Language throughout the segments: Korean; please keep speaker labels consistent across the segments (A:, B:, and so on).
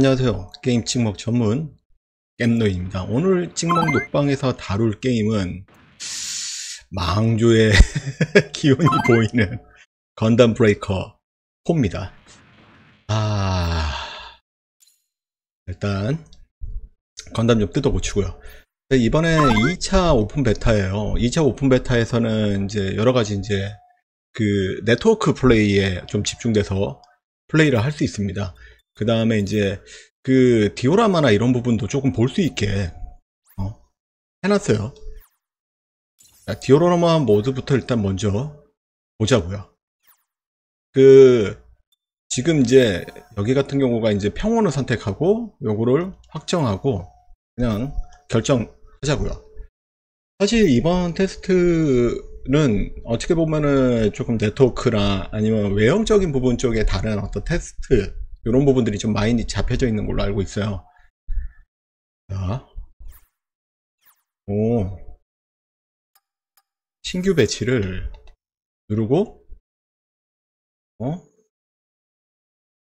A: 안녕하세요. 게임 찍먹 전문 겜노입니다. 오늘 찍먹 녹방에서 다룰 게임은 망조의 기운이 보이는 건담 브레이커 4입니다. 아, 일단 건담 좀 뜯어 고치고요. 이번에 2차 open beta예요. 2차 open beta에서는 이제 여러 가지 이제 그 네트워크 플레이에 좀 집중돼서 플레이를 할 수 있습니다. 그 다음에 이제 그 디오라마나 이런 부분도 조금 볼 수 있게 어, 해놨어요. 자, 디오라마 모드부터 일단 먼저 보자고요. 그 지금 이제 여기 같은 경우가 이제 평원을 선택하고 요거를 확정하고 그냥 결정하자고요. 사실 이번 테스트는 어떻게 보면은 조금 네트워크나 아니면 외형적인 부분 쪽에 다른 어떤 테스트 이런 부분들이 좀 많이 잡혀져 있는 걸로 알고 있어요. 자, 오, 신규 배치를 누르고, 어?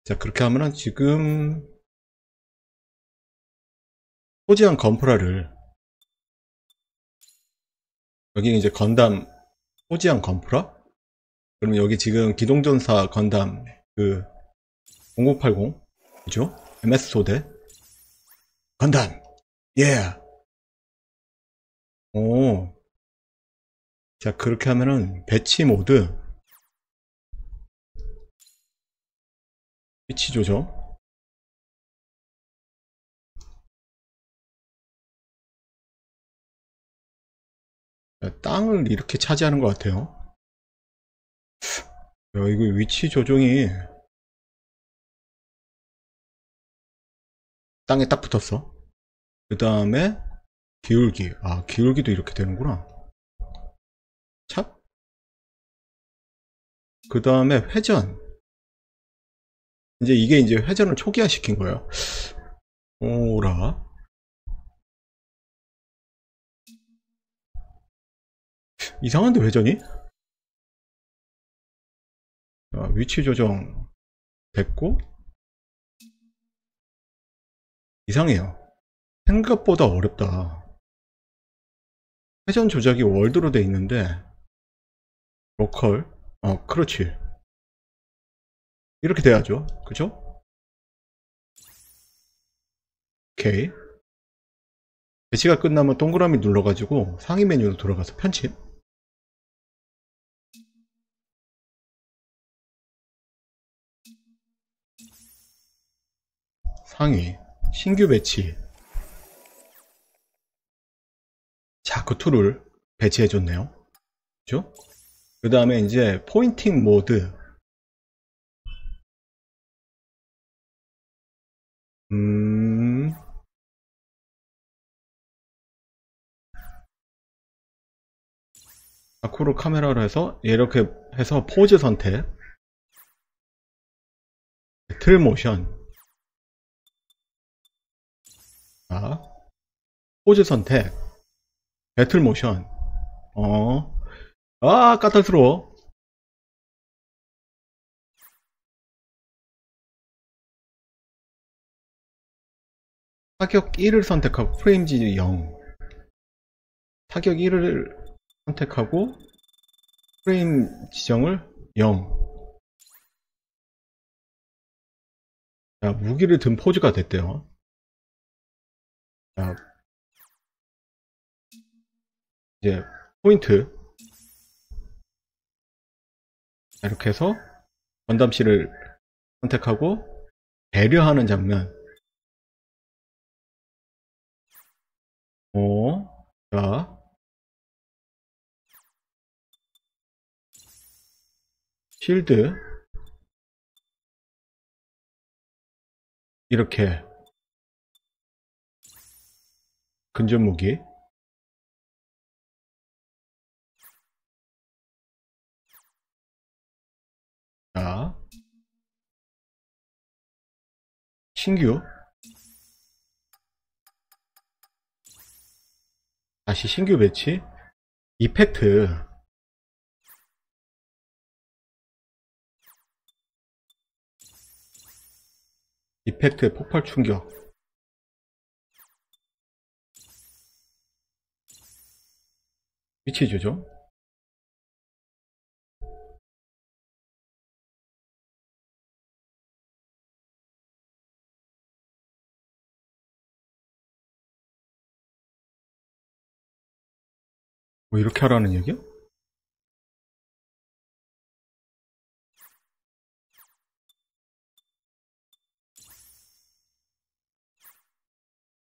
A: 자, 그렇게 하면은 지금, 소지한 건프라를, 여기 이제 건담, 소지한 건프라? 그러면 여기 지금 기동전사 건담, 그, 0080 그죠? MS 소대 건담 예 yeah. 오. 자 그렇게 하면은 배치 모드 위치 조정 땅을 이렇게 차지하는 것 같아요 야 이거 위치 조정이 땅에 딱 붙었어. 그 다음에 기울기. 아, 기울기도 이렇게 되는구나. 찹. 그 다음에 회전. 이제 이게 이제 회전을 초기화 시킨 거예요. 오라. 이상한데 회전이? 자, 위치 조정 됐고 이상해요. 생각보다 어렵다. 회전 조작이 월드로 돼 있는데 로컬 어 그렇지 이렇게 돼야죠 그죠? 오케이 배치가 끝나면 동그라미 눌러가지고 상위 메뉴로 들어가서 편집 상위 신규 배치. 자, 그 툴을 배치해 줬네요. 그죠? 그 다음에 이제 painting mode. 음... 마크로 카메라로 해서 이렇게 해서 포즈 선택. 틀 모션 포즈 선택, 배틀 모션. 어, 아, 까탈스러워. 타격 1을 선택하고 프레임 지 0. 타격 1을 선택하고 프레임 지정을 0. 자, 무기를 든 포즈가 됐대요. 자, 이제 포인트. 이렇게 해서 건담 씨를 선택하고 배려하는 장면. 오, 자. 실드. 이렇게 근접 무기. 자. 신규. 다시 신규 배치. 이펙트. 이펙트의 폭발 충격. 위치 조정. 뭐 이렇게 하라는 얘기야?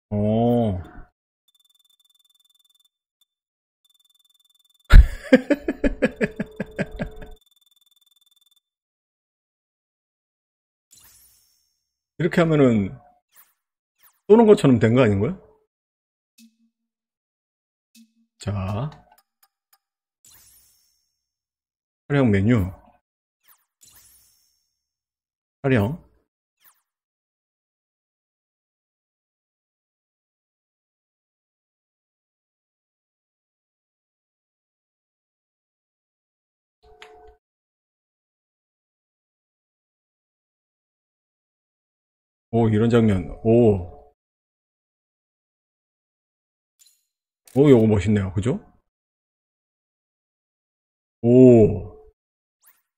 A: 어. 이렇게 하면은 쏘는 것처럼 된 거 아닌가요? 자, 촬영 메뉴, 촬영, 오, 이런 장면. 오. 오, 이거 멋있네요. 그죠? 오.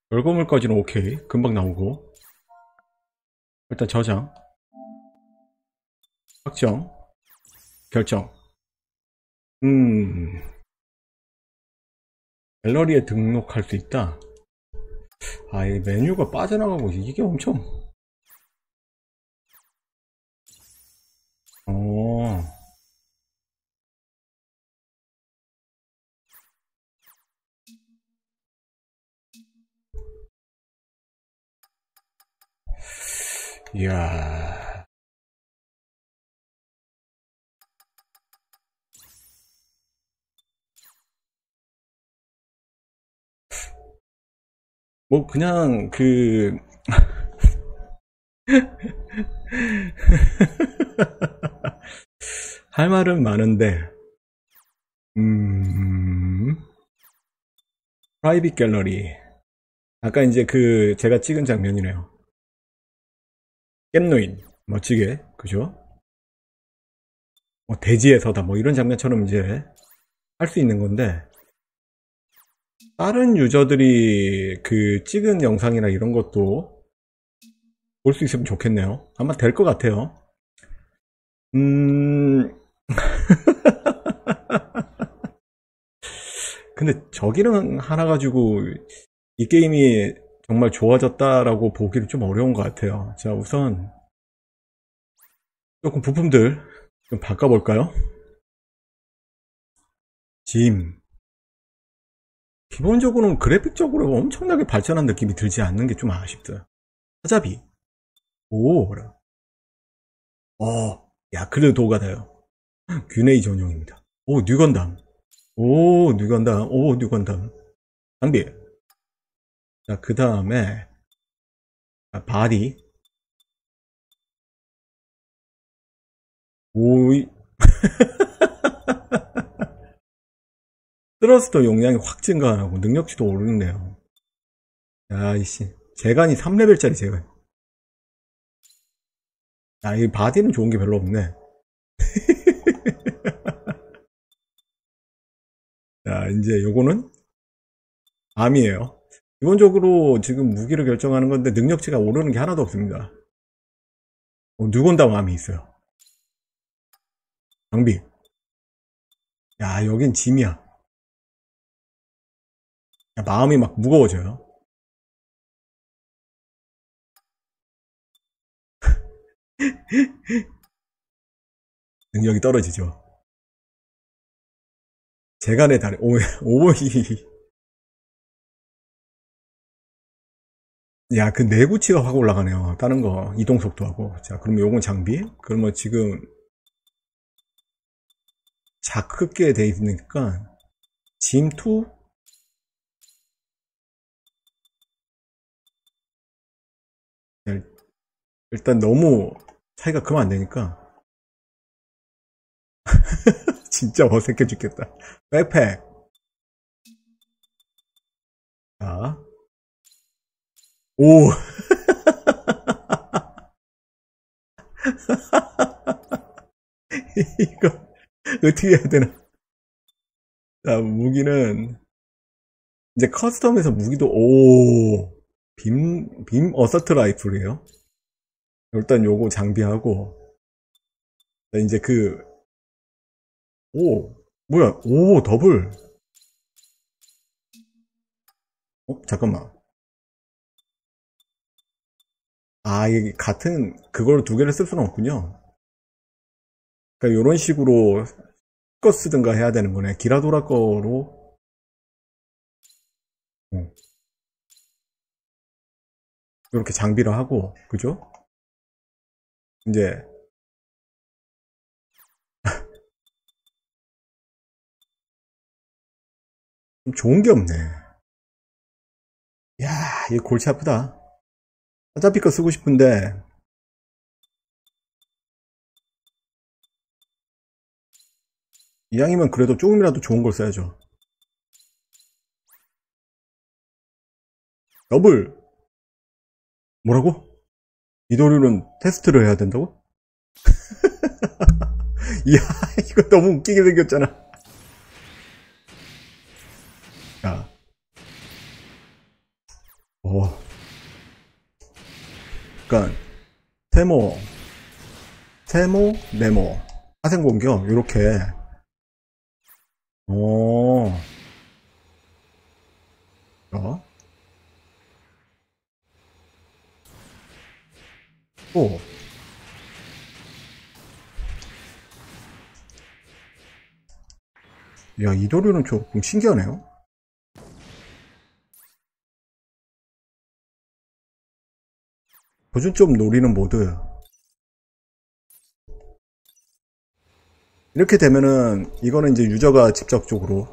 A: 결과물까지는 오케이. 금방 나오고. 일단 저장. 확정. 결정. 음. 갤러리에 등록할 수 있다. 아, 이 메뉴가 빠져나가고 이게 엄청 어. 이야. 뭐 그냥 그 할 말은 많은데 음 프라이빗 갤러리. 아까 이제 그 제가 찍은 장면이네요. 깻노인. 멋지게. 그죠? 뭐 대지에서다. 뭐 이런 장면처럼 이제 할 수 있는 건데 다른 유저들이 그 찍은 영상이나 이런 것도 볼 수 있으면 좋겠네요. 아마 될 것 같아요. 음 근데 저기는 하나 가지고 이 게임이 정말 좋아졌다라고 보기는 좀 어려운 것 같아요. 자, 우선 조금 부품들 좀 바꿔볼까요? 짐. 기본적으로는 그래픽적으로 엄청나게 발전한 느낌이 들지 않는 게 좀 아쉽다. 사자비. 오, 어, 야, 그래도 도가다요. 규네이 전용입니다. 오, 뉴건담. 오, 뉴건담. 오, 뉴건담. 장비. 자, 그 다음에, body. 오이. thruster 용량이 확 증가하고 능력치도 오르네요. 야, 이씨. 제간이 3레벨짜리 제간. 야, 이 body는 좋은 게 별로 없네. 자, 이제 요거는 arm이에요. 기본적으로 지금 무기를 결정하는 건데 능력치가 오르는 게 하나도 없습니다. 어, 뉴건담 arm이 있어요. 장비. 야, 여긴 짐이야. 야, 마음이 막 무거워져요. 능력이 떨어지죠. 재간의 달인, 오, 오이. 야, 그 내구치가 확 올라가네요. 다른 거, 이동 속도 하고. 자, 그러면 요건 장비? 그러면 지금, 자크게 돼 있으니까, 짐2? 일단 너무 차이가 크면 안 되니까. 진짜 어색해 죽겠다. 백팩. 자. 오. 이거 어떻게 해야 되나? 자, 무기는 이제 커스텀에서 무기도 오 빔, 빔 어서트 라이플이에요. 일단 요거 장비하고 이제 그 오 뭐야 오 더블. 어 잠깐만. 아 이게 같은 그걸 두 개를 쓸 수는 없군요. 그러니까 이런 식으로 거 쓰든가 해야 되는 거네. 기라도라 거로. 이렇게 장비를 하고 그죠? 이제 좀 좋은 게 없네. 야 이거 골치 아프다. 어차피 거 쓰고 싶은데. 이왕이면 그래도 조금이라도 좋은 걸 써야죠. 더블. 뭐라고? 이도류는 테스트를 해야 된다고? 이야 이거 너무 웃기게 생겼잖아 야 오. 그니까 세모 세모 네모 하생 공격 요렇게 오 어? 오. 야, 이도류는 조금 신기하네요. 보존점 노리는 모드. 이렇게 되면은, 이거는 이제 유저가 직접적으로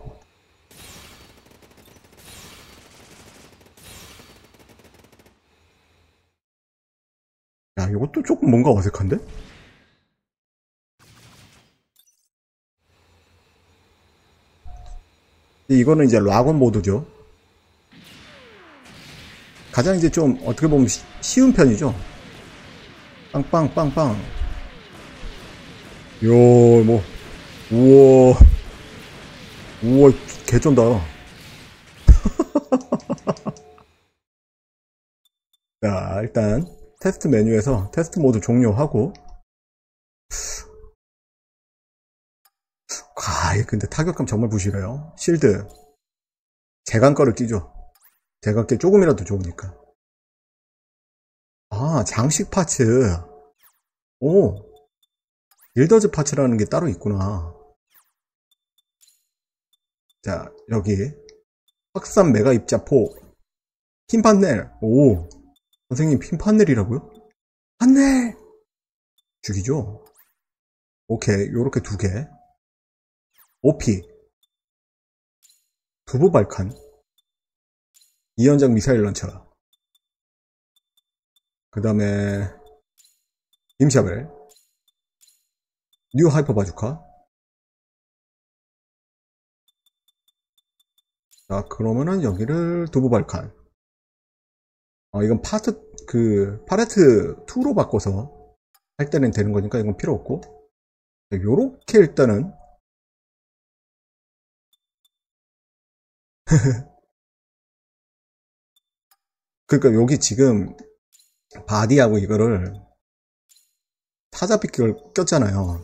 A: 야, 이것도 조금 뭔가 어색한데? 이거는 이제 락원 모드죠. 가장 이제 좀 어떻게 보면 시, 운 편이죠. 빵빵빵빵. 요, 뭐, 우와, 우와, 개쩐다. 자, 일단, 테스트 메뉴에서 테스트 모드 종료하고 아, 근데 타격감 정말 부실해요. 실드 재간 거를 끼죠. 게 조금이라도 좋으니까. 아, 장식 파츠. 오, 빌더즈 파츠라는 게 따로 있구나. 자, 여기 확산 메가 입자포 흰 판넬. 오, 선생님 핀 판넬이라고요? 판넬! 죽이죠? 오케이 요렇게 두개 OP 두부 발칸 이연장 미사일 launcher 그 다음에 임샤벨 뉴 hyper 바주카 자 그러면은 여기를 두부 발칸 어, 이건 파트, 그, 팔레트 2로 바꿔서 할 때는 되는 거니까 이건 필요 없고. 요렇게 일단은. 그러니까 여기 지금 바디하고 이거를 타자빗기를 꼈잖아요.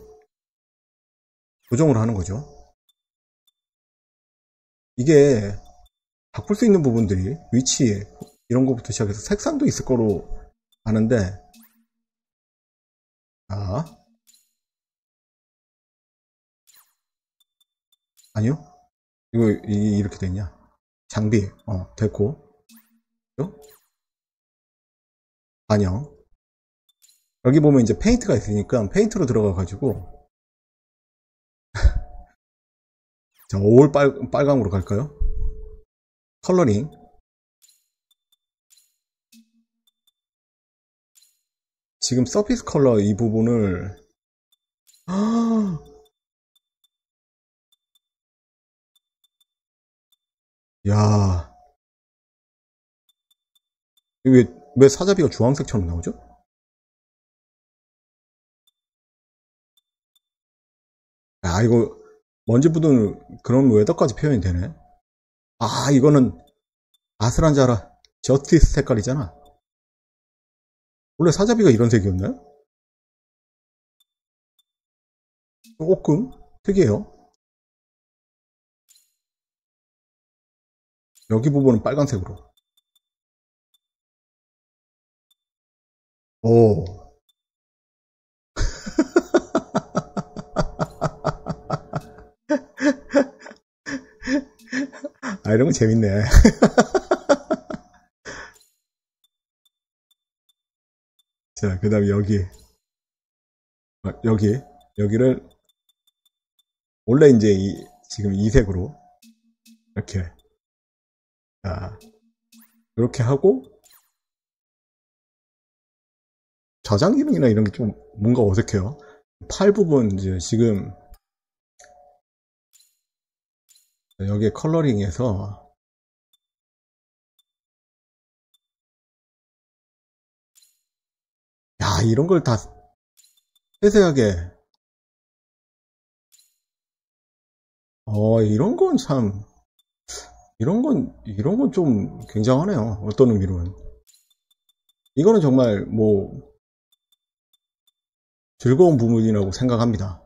A: 고정을 하는 거죠. 이게 바꿀 수 있는 부분들이 위치, 이런 것부터 시작해서 색상도 있을 거로 아는데 아 아니요? 이거 이, 이렇게 되냐? 장비. 어 됐고 반영 여기 보면 이제 페인트가 있으니까 페인트로 들어가 가지고. 자올 빨강으로 갈까요? 컬러링. 지금 서피스 컬러 이 부분을. 야, 왜, 왜 사자비가 주황색처럼 나오죠? 아, 이거, 먼지 묻은 그런 웨더까지 표현이 되네. 아, 이거는 아스란자라 저스티스 색깔이잖아. 원래 사자비가 이런 색이었나요? 조금 특이해요. 여기 부분은 빨간색으로. 오. 아, 이런 거 재밌네. 자, 그 다음에 여기. 아, 여기. 여기를, 원래 이제 이, 지금 이 색으로, 이렇게. 자, 이렇게 하고, 저장 기능이나 이런 게 좀 뭔가 어색해요. 팔 부분 이제 지금 여기에 컬러링에서 야 이런 걸 다 세세하게. 어 이런 건 참 이런 건 이런 건 좀 굉장하네요. 어떤 의미로는. 이거는 정말 뭐 즐거운 부분이라고 생각합니다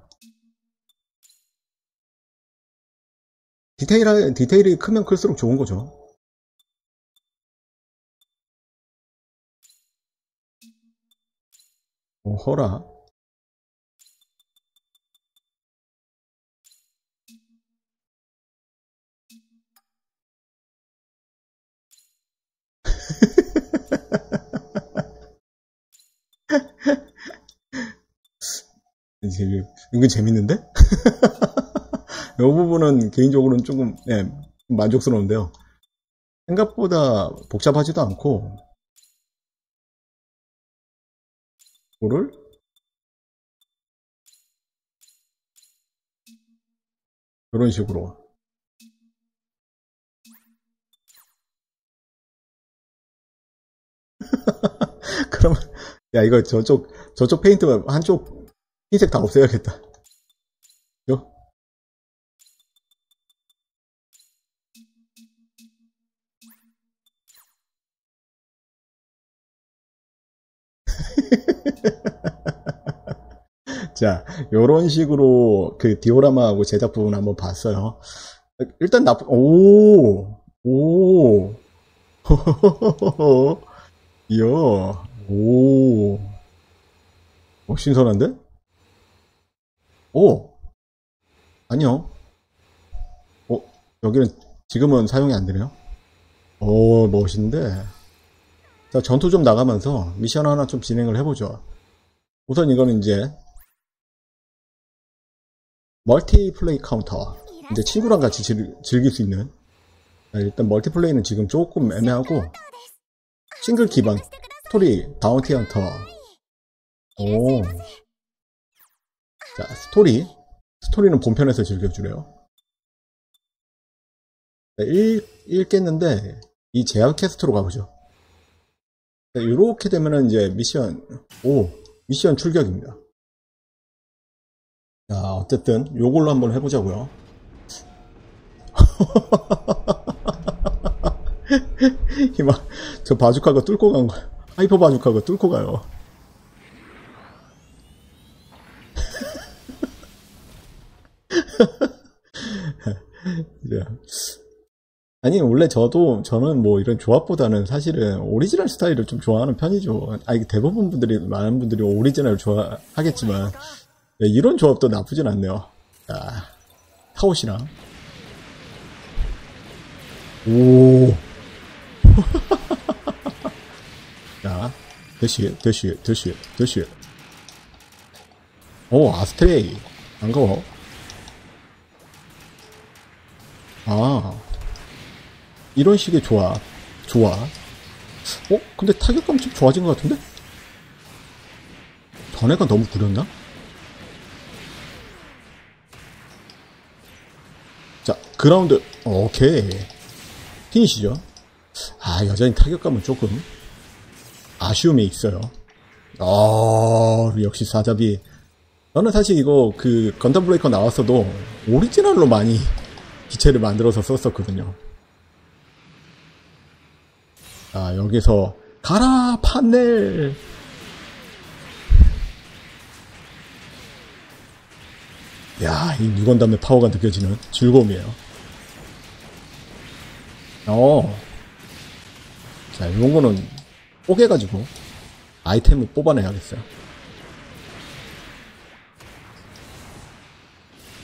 A: 디테일, 디테일이 크면 클수록 좋은 거죠. 오호라. 은근 재밌는데? 이 부분은 개인적으로는 조금 네, 만족스러운데요. 생각보다 복잡하지도 않고 이거를 이런 식으로 그러면 야 이거 저쪽 저쪽 페인트 한쪽 흰색 다 없애야겠다. 요? 자, 요런 식으로 그 디오라마하고 제작 부분 한번 봤어요. 일단 나쁘, 오, 오, 이야, 오, 어, 신선한데? 오, 아니요. 어, 여기는 지금은 사용이 안 되네요. 오, 멋있는데. 자, 전투 좀 나가면서 미션 하나 좀 진행을 해보죠. 우선 이거는 이제 multiplay 카운터 이제 친구랑 같이 즐, 즐길 수 있는 일단 multiplay는 지금 조금 애매하고 싱글 기반 스토리 bounty hunter 오. 자 스토리 스토리는 본편에서 즐겨주래요 1, 1 깼는데 이 제약 quest로 가보죠 이렇게 되면은 이제 미션 오 미션 출격입니다. 자 어쨌든 요걸로 한번 해보자고요. 이만 저 바주카가 뚫고 간 거야. hyper 바주카가 뚫고 가요. 아니 원래 저도 저는 뭐 이런 조합보다는 사실은 오리지널 스타일을 좀 좋아하는 편이죠. 아니 대부분 분들이 많은 분들이 오리지널 좋아하겠지만 네, 이런 조합도 나쁘진 않네요. 자, 타옷이랑 오. 자, 대시, 대시, 대시, 대시. 오, 아스트레이. 반가워. 아. 이런 식의 조합 좋아 어? 근데 타격감 좀 좋아진 것 같은데? 전에가 너무 구렸나? 자 그라운드 오케이 피니시죠 아 여전히 타격감은 조금 아쉬움이 있어요 아 역시 사자비 저는 사실 이거 그 건담 브레이커 나왔어도 오리지널로 많이 기체를 만들어서 썼었거든요. 아, 여기서 가라 판넬 야, 이 뉴건담의 파워가 느껴지는 즐거움이에요. 어. 자, 이런 거는 뽀개가지고 아이템을 뽑아내야겠어요.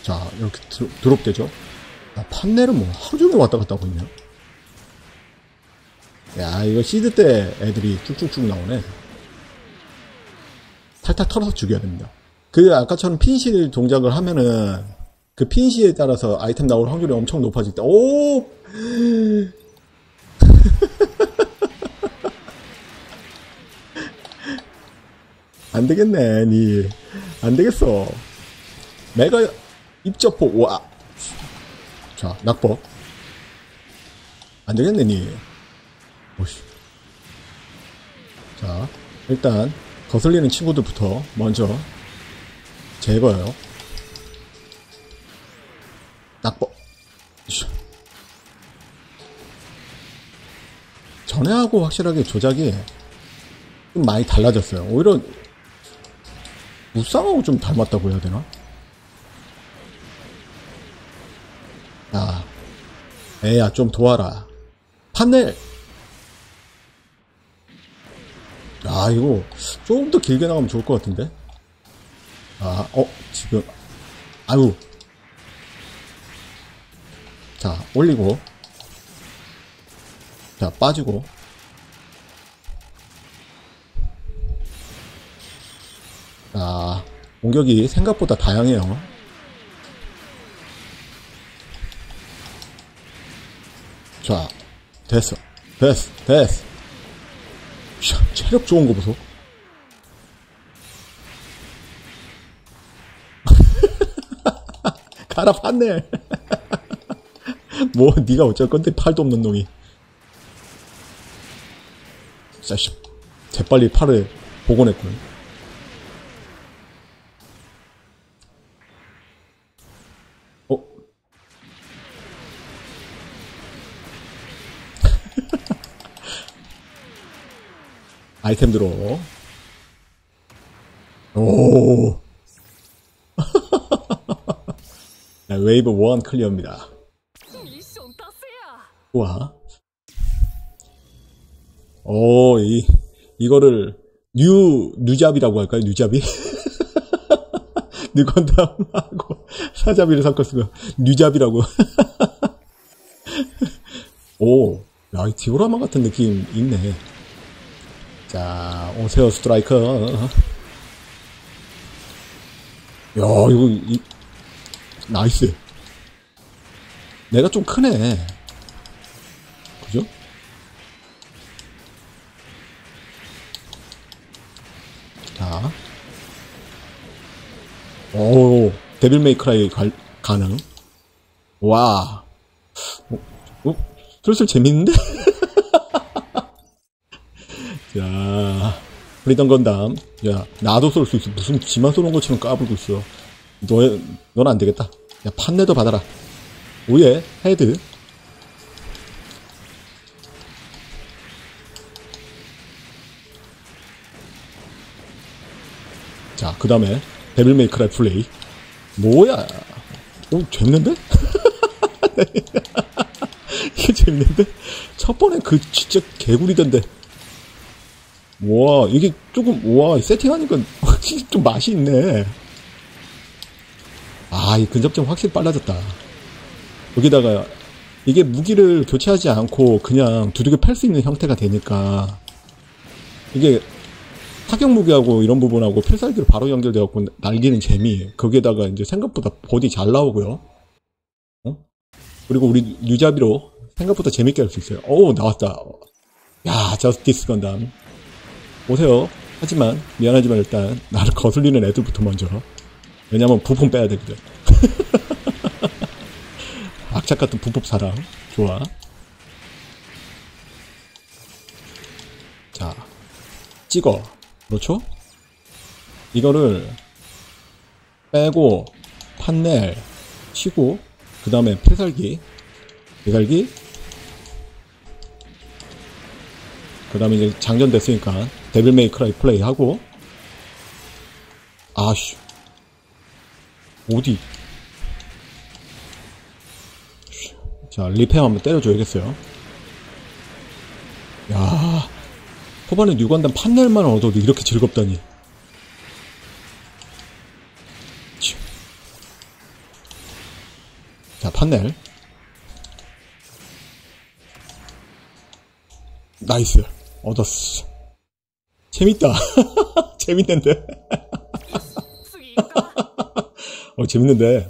A: 자, 이렇게 드, 드롭되죠? 야, 판넬은 뭐 하루 종일 왔다 갔다 하고 있네요. 야, 이거 시드 때 애들이 쭉쭉쭉 나오네. 탈탈 털어서 죽여야 됩니다. 그 아까처럼 핀시 동작을 하면은 그 핀시에 따라서 아이템 나올 확률이 엄청 높아질 때, 오! 안 되겠네, 니. 안 되겠어. 메가 입접포, 와. 자, 낙법. 안 되겠네, 니. 오씨. 자, 일단, 거슬리는 친구들부터 먼저 제거요. 낙법. 전에하고 확실하게 조작이 좀 많이 달라졌어요. 오히려 무쌍하고 좀 닮았다고 해야 되나? 야, 애야 좀 도와라. 판넬. 아 이거 조금 더 길게 나가면 좋을 것 같은데. 아, 어 지금 아유. 자 올리고. 자 빠지고. 자, 공격이 생각보다 다양해요. 자, 됐어. 됐어. 됐어. 샤, 체력 좋은 거 보소. 판넬. 뭐 네가 어쩔 건데 팔도 없는 놈이. 자식. 재빨리 팔을 복원했군. 아이템 들어. 오. 자, 웨이브 1 clear입니다. 우와. 오, 이, 이거를, 뉴, 뉴자비라고 할까요? 뉴자비? 뉴건담하고 사자비를 섞었으면 뉴자비라고. 오, 야, 디오라마 같은 느낌 있네. 자, 오세요, 스트라이커. 야, 이거, 이, 나이스. 내가 좀 크네. 그죠? 자. 오, 데빌 메이크라이 갈- 가능. 와. 어, 어? 슬슬 재밌는데? 자, 프리덤 건담. 야, 나도 쏠 수 있어. 무슨 지만 쏘는 것처럼 까불고 있어. 너, 넌 안 되겠다. 야, 판넬도 받아라. 오예, 헤드. 자, 그 다음에, 데빌 메이 크라이 플레이. 뭐야. 오, 재밌는데? 이게 재밌는데? 첫 번엔 그 진짜 개구리던데. 와, 이게 조금, 와, 세팅하니까 확실히 좀 맛이 있네. 아, 이 근접점 확실히 빨라졌다. 여기다가, 이게 무기를 교체하지 않고 그냥 두들겨 팔수 있는 형태가 되니까, 이게 타격 무기하고 이런 부분하고 필살기로 바로 연결되어갖고 날리는 재미, 거기에다가 이제 생각보다 보디 잘 나오고요. 어? 그리고 우리 유자비로 생각보다 재밌게 할 수 있어요. 오, 나왔다. 야, 저스티스 건담. 오세요. 하지만, 미안하지만 일단, 나를 거슬리는 애들부터 먼저. 왜냐면 부품 빼야 되거든. 악착 같은 부품 사랑. 좋아. 자, 찍어. 그렇죠? 이거를, 빼고 판넬 치고 그 다음에 폐살기 배살기 그 다음에 이제 장전 됐으니까 데빌 메이크라이 플레이 하고 아씨 어디. 자 repair 한번 때려줘야겠어요. 야 초반에 뉴건담 판넬만 얻어도 이렇게 즐겁다니. 치. 자 판넬. nice. 얻었어 재밌다. 재밌는데. 어, 재밌는데.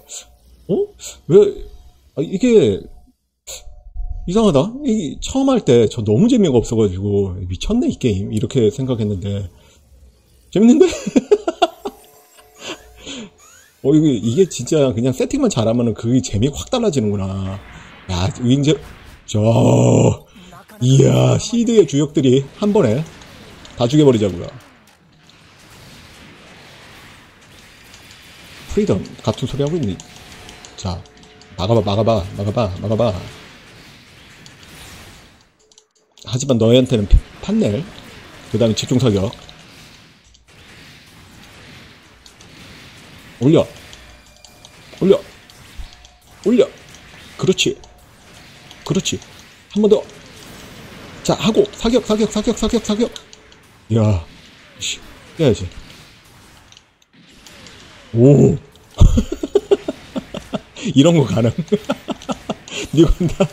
A: 어? 왜, 아, 이게, 이상하다. 이, 처음 할 때 저 너무 재미가 없어가지고, 미쳤네, 이 게임. 이렇게 생각했는데. 재밌는데? 어, 이게, 이게 진짜 그냥 세팅만 잘하면은 그게 재미가 확 달라지는구나. 야, 이제, 저, 이야, 시드의 주역들이 한 번에 다 죽여버리자고요. 프리덤 같은 소리 하고 있니? 자, 막아봐, 막아봐, 막아봐, 막아봐. 하지만 너희한테는 피- 판넬, 그 다음에 집중 사격. 올려, 올려, 올려. 그렇지, 그렇지. 한 번 더. 자, 하고, 사격, 사격, 사격, 사격, 사격. 야, 씨, 깨야지. 오. 이런 거 가능. 니건다.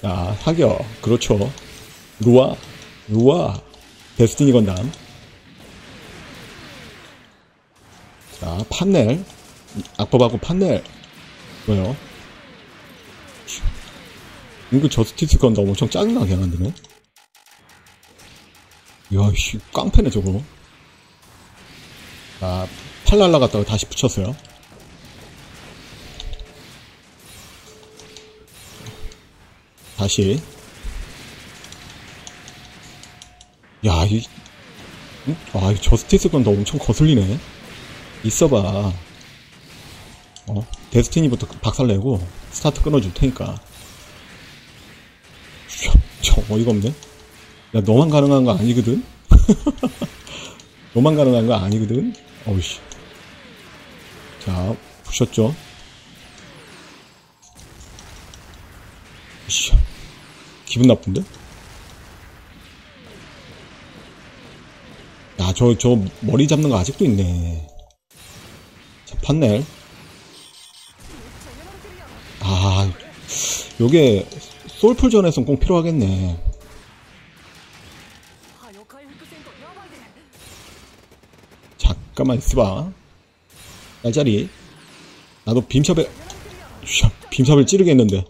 A: 자, 사격. 그렇죠. 루아, 루아. 데스티니 건담. 자, 판넬. 악법하고 판넬. 뭐요? 이거 저스티스 건담 엄청 짜증나게 만드네. 야, 씨, 깡패네, 저거. 자, 팔 날라갔다가 다시 붙였어요. 다시. 야, 이, 음? 아, 이 저스티스 건담 엄청 거슬리네. 있어봐. 어, 데스티니부터 박살내고, 스타트 끊어줄 테니까. 저, 저 어이가 없네. 야, 너만 가능한 거 아니거든? 너만 가능한 거 아니거든? 어우씨. 자, 부셨죠? 씨, 기분 나쁜데? 야, 저, 저 머리 잡는 거 아직도 있네. 자, 판넬. 아, 요게 솔풀전에선 꼭 필요하겠네. 잠깐만 있어봐. 날짜리. 나도 빔샵에, 샤, 빔샵을 찌르겠는데.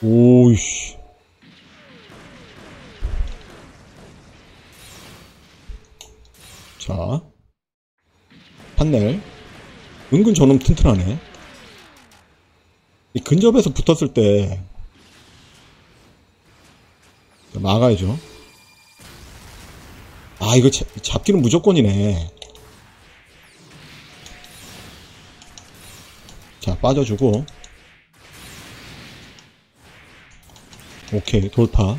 A: 오이씨. 자. 판넬. 은근 저놈 튼튼하네. 이 근접에서 붙었을 때, 막아야죠. 아, 이거 잡, 잡기는 무조건이네. 자, 빠져주고. 오케이, 돌파.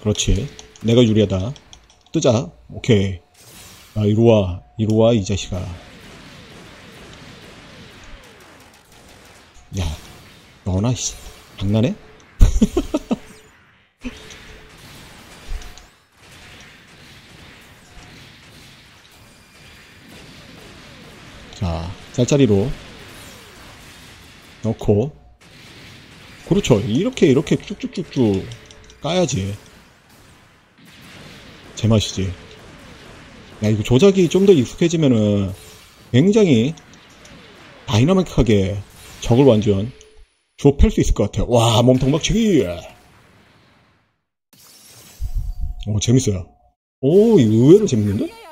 A: 그렇지. 내가 유리하다. 뜨자. 오케이. 아, 이리와. 이리와, 이 자식아. 야, 너나, 씨. 장난해? 자, 짤짜리로 넣고 그렇죠. 이렇게 이렇게 쭉쭉쭉쭉 까야지. 제맛이지. 야, 이거 조작이 좀 더 익숙해지면은 굉장히 다이나믹하게 적을 완전 조질 수 있을 것 같아요. 와, 몸통 박치기! 오, 재밌어요. 오, 의외로 재밌는데?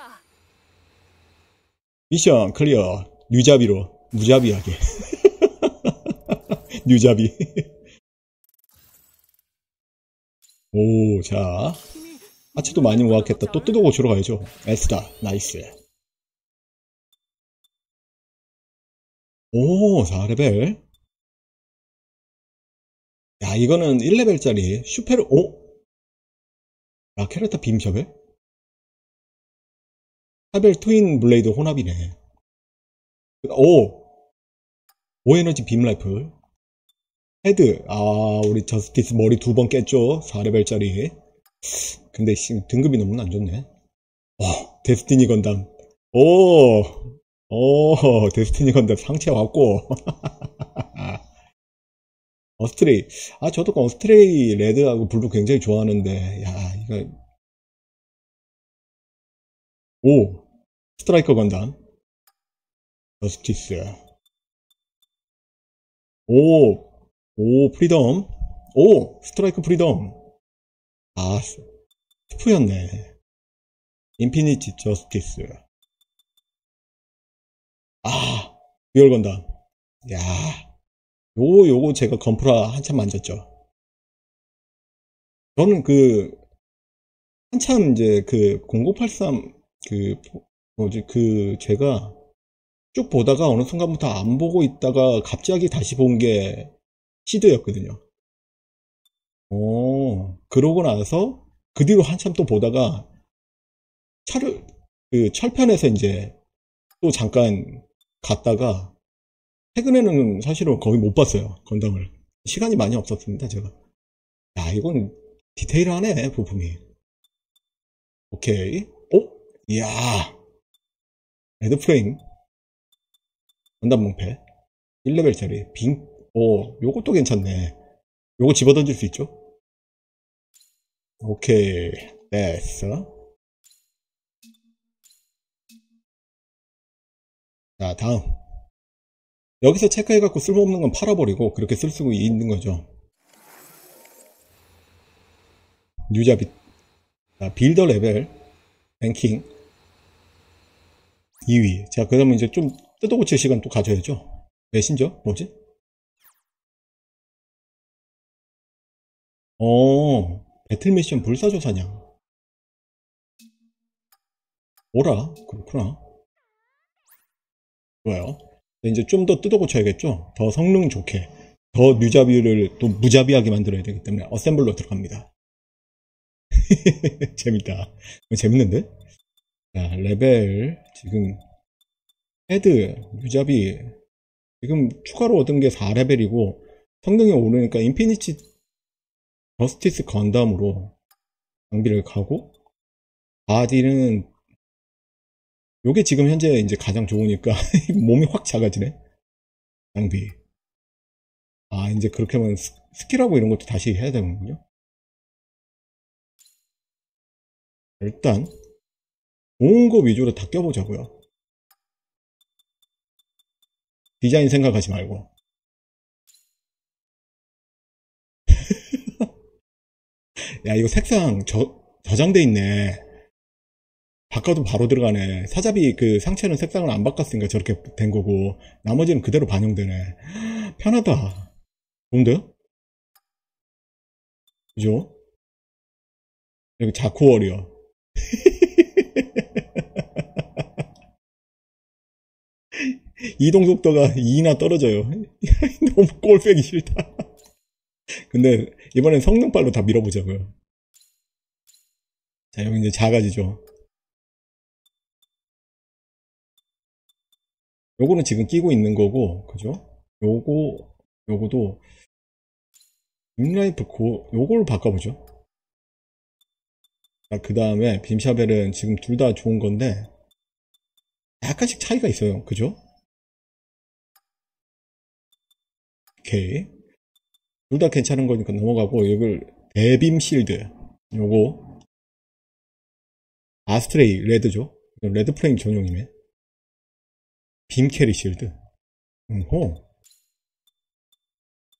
A: mission clear. 뉴잡이로. 무자비하게. 뉴잡이. 오자. 아치도 많이 모았겠다. 또 뜯어고 주러 가야죠. 에스다. 나이스. 오 4레벨. 야 이거는 1레벨짜리 슈페르 오? 라케르타 빔셔벨? saber twin blade 혼합이네. 오! 오, 에너지 beam rifle. 헤드. 아, 우리 저스티스 머리 두 번 깼죠? 4레벨짜리. 근데 씨, 등급이 너무 안 좋네. 와, 데스티니 건담. 오! 오, 데스티니 건담 상체 왔고. 어스트레이. 아, 저도 그 어스트레이 레드하고 블루 굉장히 좋아하는데, 야, 이거. 오! 스트라이커 건담. 저스티스. 오! 오, 프리덤. 오! 스트라이크 프리덤. 아, 스프였네. 인피니티 저스티스. 아, 듀얼 건담. 야, 요거, 요거 제가 건프라 한참 만졌죠. 저는 그, 한참 이제 그 0983, 그, 뭐지, 그, 제가 쭉 보다가 어느 순간부터 안 보고 있다가 갑자기 다시 본 게 시드였거든요. 오, 그러고 나서 그 뒤로 한참 또 보다가 차를, 그 철편에서 이제 또 잠깐 갔다가 최근에는 사실은 거의 못 봤어요. 건담을. 시간이 많이 없었습니다, 제가. 야, 이건 디테일하네, 부품이. 오케이. 오? 이야. 레드 프레임. 건담 몽패. 1레벨짜리. 빙, 오, 요것도 괜찮네. 요거 집어던질 수 있죠? 오케이. 됐어. 자, 다음. 여기서 체크해갖고 쓸모없는 건 팔아버리고 그렇게 쓸 수 있는 거죠. 뉴자비. 자, builder level. 랭킹. 2위. 자, 그 다음에 이제 좀 뜯어 고칠 시간 또 가져야죠. 메신저? 뭐지? 어, battle mission 불사조 사냥. 오라? 그렇구나. 좋아요. 이제 좀 더 뜯어 고쳐야겠죠? 더 성능 좋게. 더 뉴자비를 또 무자비하게 만들어야 되기 때문에 assemble로 들어갑니다. 재밌다. 재밌는데? 자, 레벨, 지금, 헤드, 뉴자비, 지금 추가로 얻은 게 4레벨이고, 성능이 오르니까 인피니티 저스티스 건담으로 장비를 가고, body는 요게 지금 현재 이제 가장 좋으니까 몸이 확 작아지네. 장비. 아, 이제 그렇게 하면 스- skill하고 이런 것도 다시 해야 되는군요. 일단 좋은 거 위주로 다 껴보자고요. 디자인 생각하지 말고. 야, 이거 색상 저, 저장돼 있네. 바꿔도 바로 들어가네. 사자비 그 상체는 색상을 안 바꿨으니까 저렇게 된 거고, 나머지는 그대로 반영되네. 편하다. 좋은데요? 그죠? 여기 워리어. 이동 속도가 2나 떨어져요. 너무 꼴빼기 싫다. 근데 이번엔 성능빨로 다 밀어보자고요. 자, 여기 이제 작아지죠. 요거는 지금 끼고 있는 거고, 그죠? 요거, 요거도, 빔라이프 고, 요걸 바꿔보죠. 그 다음에 빔샤벨은 지금 둘 다 좋은 건데, 약간씩 차이가 있어요. 그죠? 오케이. 둘 다 괜찮은 거니까 넘어가고, 이건 대beam shield. 요거, 아스트레이 레드죠? 레드 프레임 전용이네. beam carry shield. 음호.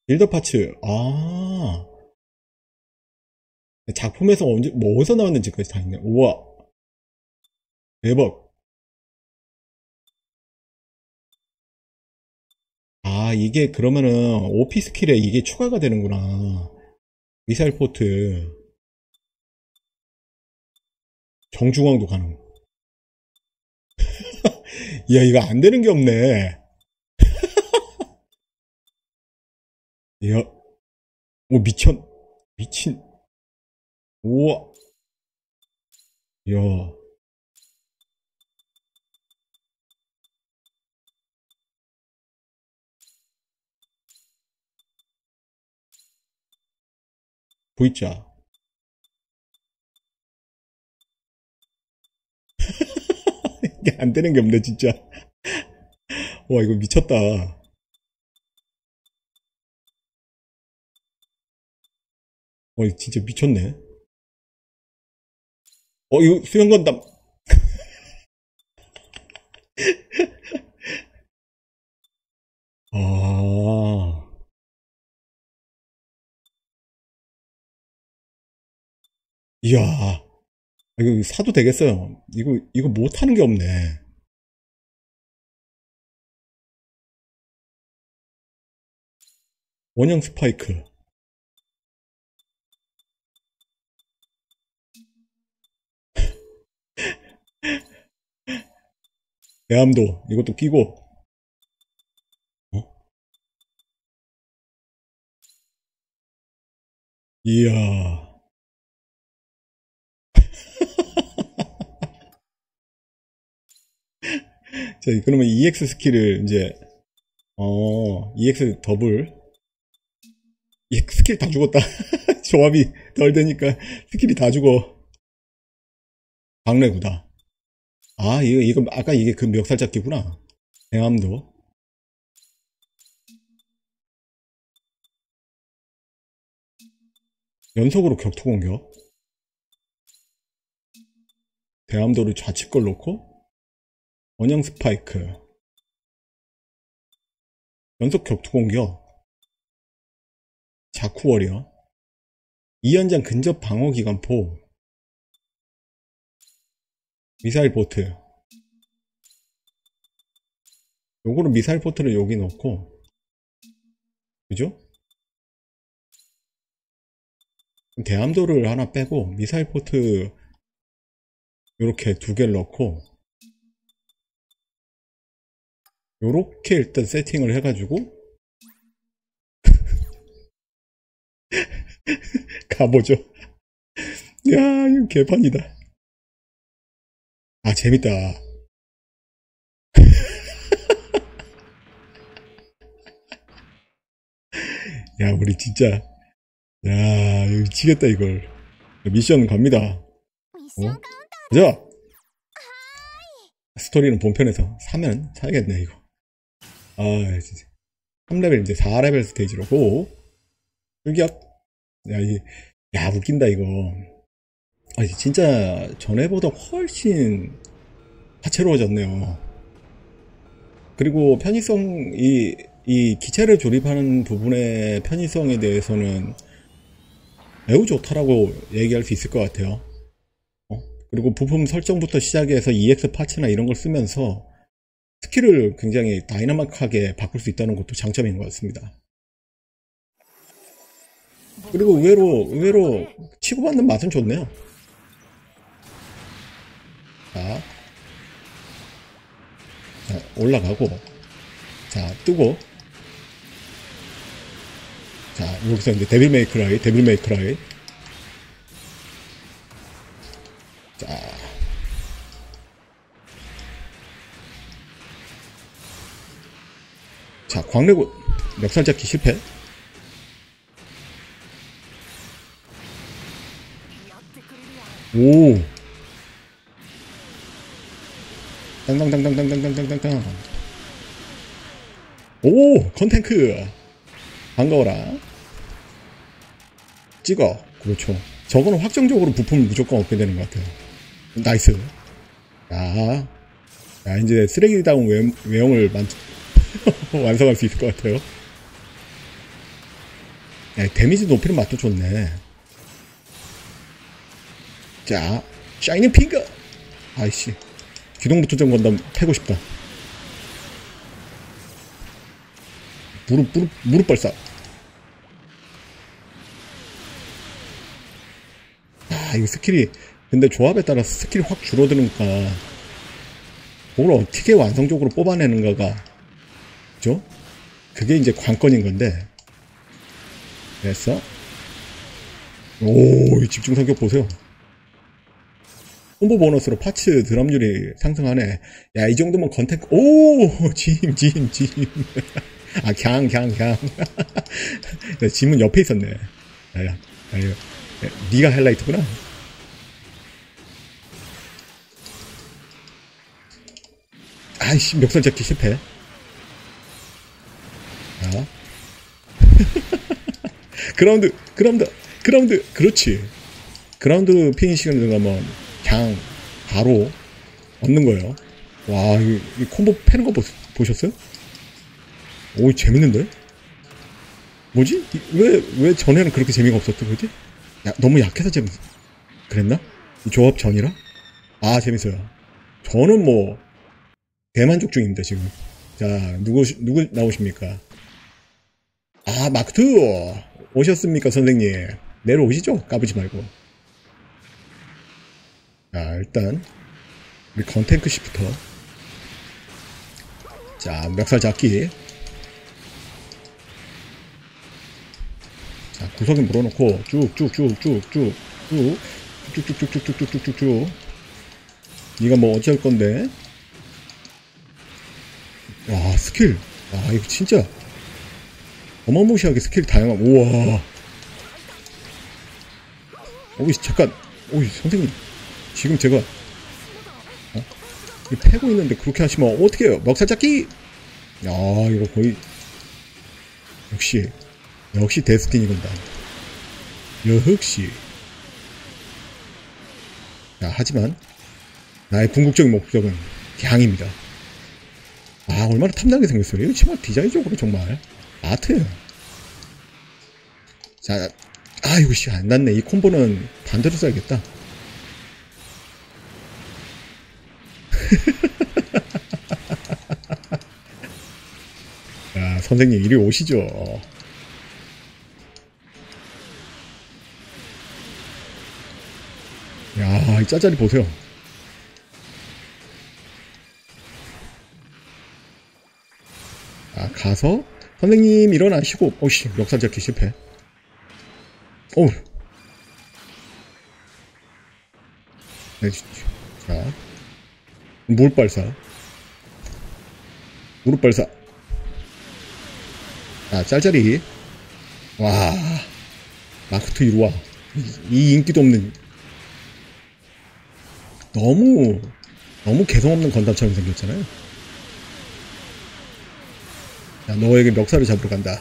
A: builder parts. 아. 작품에서 언제, 뭐 어디서 나왔는지까지 다 있네. 우와. 대박. 이게 그러면은 OP 스킬에 이게 추가가 되는구나. 미사일 pod. 정중앙도 가능. 야, 이거 안 되는 게 없네. 야, 오, 미천, 미친. 우와. 야. V자. 이게 안 되는 게 없네, 진짜. 와, 이거 미쳤다. 어, 이거 진짜 미쳤네. 어, 이거 수영건담. 아. 이야. 이거 사도 되겠어요. 이거, 이거 못하는 게 없네. 원형 스파이크. 대함도 이것도 끼고 어? 이야 자 그러면 EX 스킬을 이제 어 EX 더블 EX 스킬 다 죽었다 조합이 덜 되니까 스킬이 다 죽어 박래구다 아, 이거, 이거, 아까 이게 그 멱살 잡기구나. 대함도. 연속으로 격투 공격. 대함도를 좌측걸 놓고, 원형 스파이크. 연속 격투 공격. 자쿠 워리어. 이연장 근접 방어 기관포. 미사일 보트. 요거는 미사일 보트를 여기 넣고, 그죠? 대함도를 하나 빼고, 미사일 포트, 요렇게 두 개를 넣고, 요렇게 일단 세팅을 해가지고 가보죠. 야 이거 개판이다. 아 재밌다. 야 우리 진짜. 야 이거 미치겠다 이걸. 미션 갑니다. 어? 가자! 스토리는 본편에서 사면 사야겠네 이거. 아, 진짜. 3레벨, 이제 4레벨 스테이지로 고! 출격! 야, 이, 야, 웃긴다, 이거. 아, 진짜 전에보다 훨씬 다채로워졌네요. 그리고 편의성, 이, 이 기체를 조립하는 부분의 편의성에 대해서는 매우 좋다라고 얘기할 수 있을 것 같아요. 어? 그리고 부품 설정부터 시작해서 EX 파츠나 이런 걸 쓰면서 스킬을 굉장히 dynamic하게 바꿀 수 있다는 것도 장점인 것 같습니다. 그리고 의외로, 의외로 치고받는 맛은 좋네요. 자, 자, 올라가고, 자, 뜨고, 자, 여기서 이제 데빌 메이크라이, 데빌 메이크라이. 자. 자, 광래고 멱살 잡기 실패. 오. 땅땅땅땅땅땅땅땅땅. 오, 건탱크. 반가워라. 찍어. 그렇죠. 저거는 확정적으로 부품을 무조건 얻게 되는 것 같아요. nice. 야. 야, 이제 쓰레기다운 외, 외형을 만, 완성할 수 있을 것 같아요. 야, damage 높이는 맛도 좋네. 자, Shining Finger! 아이씨. 기동무투전 건담 패고 싶다. 무릎, 무릎, 무릎 발사. 아, 이거 스킬이 근데 조합에 따라서 스킬이 확 줄어드니까 그걸 어떻게 완성적으로 뽑아내는가가 그죠? 그게 이제 관건인 건데 됐어 오, 이 집중 성격 보세요. 콤보 보너스로 파츠 드랍률이 상승하네. 야, 이 정도면 컨텐츠, 오! 짐, 짐, 짐. 아, 갱, 갱, 갱. 야, 짐은 옆에 있었네. 야, 야, 야, 야, 니가 하이라이트구나. 아이씨, 멱살 잡기 실패. 자. 그라운드, 그라운드, 그라운드, 그렇지. 그라운드 피니시를 들어가면 그냥 바로 얻는 거예요. 와, 이, 이 콤보 패는 거 보, 보셨어요? 오, 재밌는데? 뭐지? 이- 왜, 왜 전에는 그렇게 재미가 없었던 거지? 야, 너무 약해서 재밌, 그랬나? 이 조합 전이라? 아, 재밌어요. 저는 뭐, 대만족 중입니다, 지금. 자, 누구, 누구 나오십니까? 아, 마크2! 오셨습니까, 선생님? 내려오시죠? 까부지 말고. 자, 일단, 우리 건탱크 시부터. 자, 멱살 잡기. 자, 구석에 몰아놓고, 쭉, 쭉, 쭉, 쭉, 쭉, 쭉, 쭉, 쭉, 쭉, 쭉, 쭉, 쭉, 쭉, 쭉, 쭉. 니가 뭐 어찌할 건데? 와, 스킬. 와, 이거 진짜. 어마무시하게 스킬 다양함. 우와. 오이, 잠깐. 오이, 선생님. 지금 제가, 어? 패고 있는데 그렇게 하시면 어떻게 해요? 멱살 잡기! 야, 이거 거의, 역시, 역시 데스티니 건다. 역시. 자, 하지만, 나의 궁극적인 목적은 갱입니다. 아, 얼마나 탐나게 생겼어요. 이거 정말 디자인적으로 정말 아트예요. 자, 아, 이거 씨, 안 났네. 이 콤보는 반대로 써야겠다. 야, 선생님, 이리 오시죠. 야, 이 짜짜리 보세요. 아, 가서, 선생님 일어나시고, 오씨, 역살 잡기 실패. 어우. 네, 자. 무릎 발사. 무릎 발사. 아, 짤짤이. 와. 마크트 이리 와. 이, 이 인기도 없는. 너무, 너무 개성 없는 건담처럼 생겼잖아요. 야, 너에게 멱살을 잡으러 간다.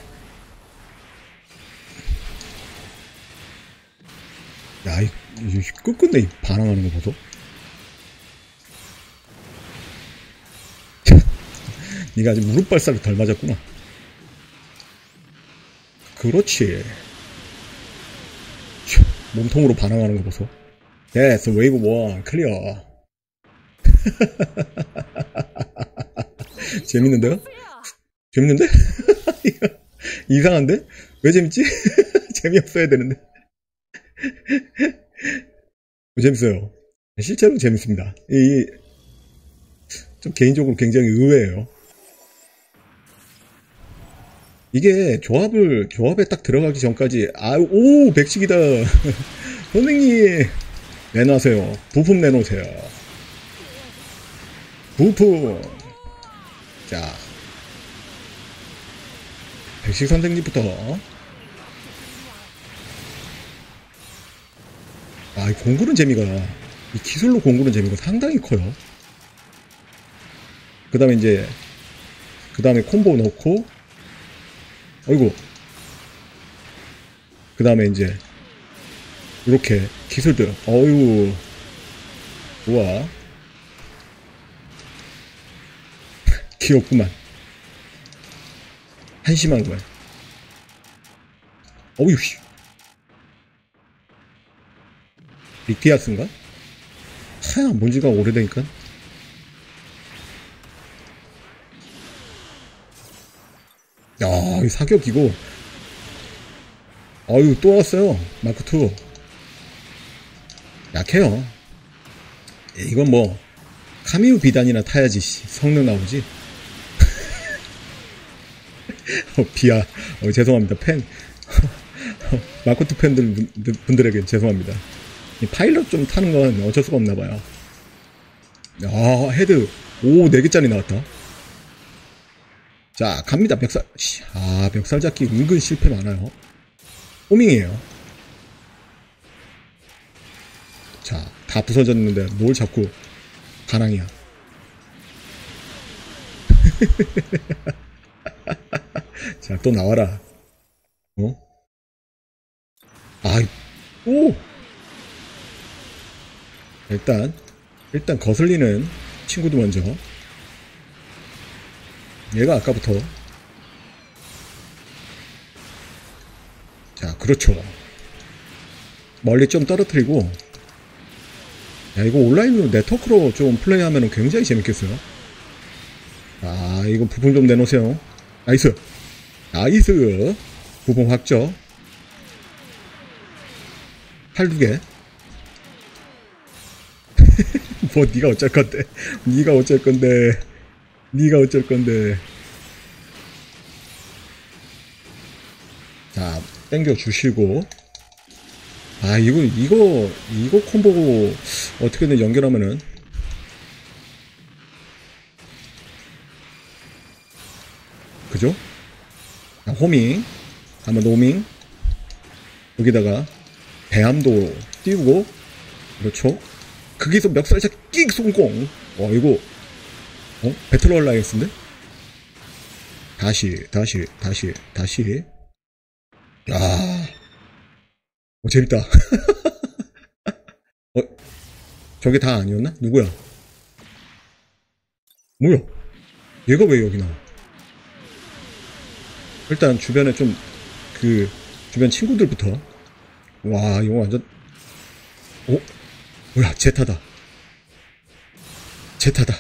A: 야, 이, 이 끝끝내 이 반항하는 거 보소. 네가 아직 무릎 발사를 덜 맞았구나. 그렇지. 휴, 몸통으로 반항하는 거 보소. 됐어, wave one, clear. 재밌는데요? 재밌는데? 이상한데? 왜 재밌지? 재미없어야 되는데. 재밌어요. 실제로 재밌습니다. 이, 좀 개인적으로 굉장히 의외예요. 이게 조합을, 조합에 딱 들어가기 전까지, 아, 오, 백식이다. 선생님, 내놔세요. 부품 내놓으세요. 부품. 자, 백식 선생님부터. 아, 이 공구는 재미가, 이 기술로 공구는 재미가 상당히 커요. 그 다음에 이제, 그 다음에 콤보 넣고, 어이구. 그 다음에 이제, 이렇게 기술들, 어유 우와. 귀엽구만. 한심한 거야. 어우, 씨. 빅피아스인가? 하얀 뭔지가 오래되니까. 야, 이 사격이고. 어유, 또 왔어요. 마크2. 약해요. 이건 뭐 카미유 비단이나 타야지 씨, 성능 나오지. 어, 비아 어, 죄송합니다 팬 마코트 팬들 분- 분들에게 죄송합니다. 이 파일럿 좀 타는 건 어쩔 수가 없나 봐요. 아 헤드 오 4개짜리 나왔다. 자 갑니다 씨, 아 멱살 잡기 은근 실패 많아요. 호밍이에요. 자 다 부서졌는데 뭘 자꾸 가랑이야. 자, 또 나와라. 어? 아, 오! 일단, 일단 거슬리는 친구도 먼저. 얘가 아까부터. 자, 그렇죠. 멀리 좀 떨어뜨리고. 야, 이거 온라인으로 네트워크로 좀 플레이하면 굉장히 재밌겠어요. 아, 이거 부품 좀 내놓으세요. nice. nice. 부품 확정. 팔 두 개. 뭐 네가 어쩔 건데? 네가 어쩔 건데? 네가 어쩔 건데? 자, 땡겨 주시고. 아, 이거 이거 이거 콤보 어떻게든 연결하면은 그죠? 자, 호밍, 한번 노밍, 여기다가 배암도 띄우고, 그렇죠? 거기서 멱살샷 끽 성공. 어, 이거, 어? 배틀 얼라이언스인데? 다시, 다시, 다시, 다시. 야, 어, 재밌다. 어, 저게 다 아니었나? 누구야? 뭐야? 얘가 왜 여기 나와? 일단 주변에 좀 그 주변 친구들부터. 와 이거 완전 어? 뭐야 제타다. 제타다.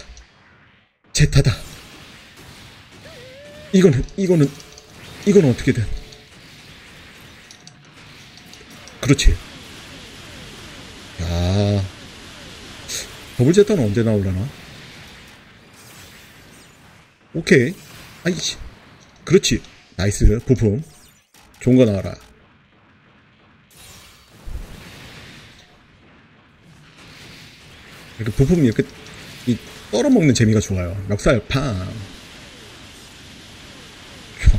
A: 제타다. 이거는 이거는 이거는 어떻게 된? 그렇지. 야. 더블 제타는 언제 나오려나? 오케이. 아이씨. 그렇지 nice 부품. 좋은 거 나와라. 이렇게 부품이 이렇게 이 떨어먹는 재미가 좋아요. 멱살 팡. 야,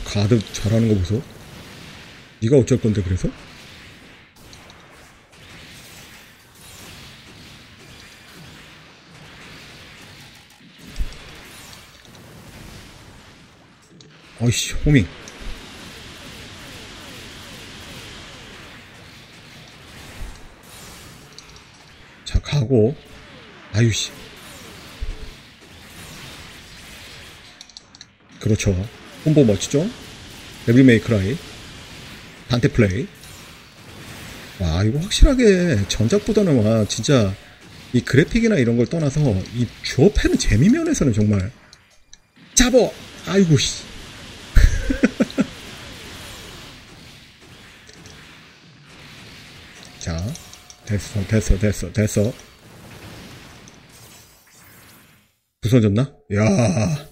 A: 가드 잘하는 거 보소. 네가 어쩔 건데 그래서? 어이씨 호밍 자 가고 아유씨. 그렇죠. 콤보 멋지죠? 데빌 메이크라이 단테 플레이. 와 이거 확실하게 전작보다는 와 진짜 이 그래픽이나 이런 걸 떠나서 이 주어 패는 재미 면에서는 정말 잡어! 아이고 씨. 자, 됐어, 됐어, 됐어, 됐어. 부서졌나? 야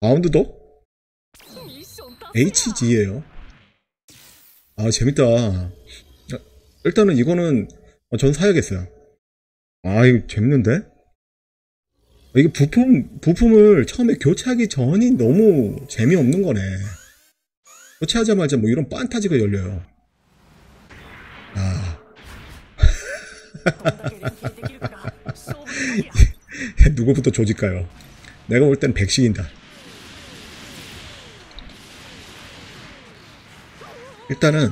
A: 바운드도? HG예요. 아, 재밌다. 아, 일단은 이거는 어, 전 사야겠어요. 아, 이거 재밌는데? 이게 부품, 부품을 처음에 교체하기 전이 너무 재미없는 거네. 교체하자마자 뭐 이런 판타지가 열려요. 아, 누구부터 조질까요? 내가 볼 땐 백식인다. 일단은